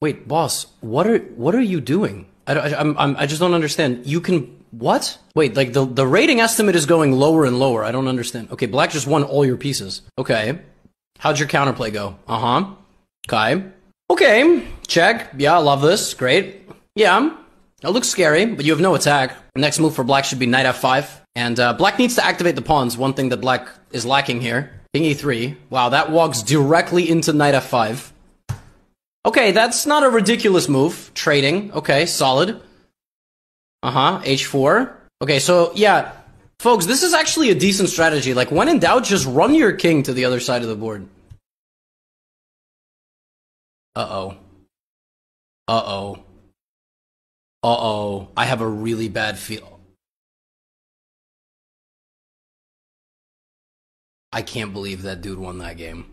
Wait, boss, what are what are you doing? I, I, I'm, I'm, I just don't understand. You can what? Wait, like the the rating estimate is going lower and lower. I don't understand. Okay, black just won all your pieces. Okay, how'd your counterplay go? Uh huh. Okay. Okay. Check. Yeah, I love this. Great. Yeah. It looks scary, but you have no attack. Next move for black should be knight f5. And uh, black needs to activate the pawns, one thing that black is lacking here. King e3. Wow, that walks directly into knight f5. Okay, that's not a ridiculous move. Trading. Okay, solid. Uh-huh. H4. Okay, so yeah. Folks, this is actually a decent strategy. Like, when in doubt, just run your king to the other side of the board. Uh-oh. Uh-oh. Uh-oh. I have a really bad feel. I can't believe that dude won that game.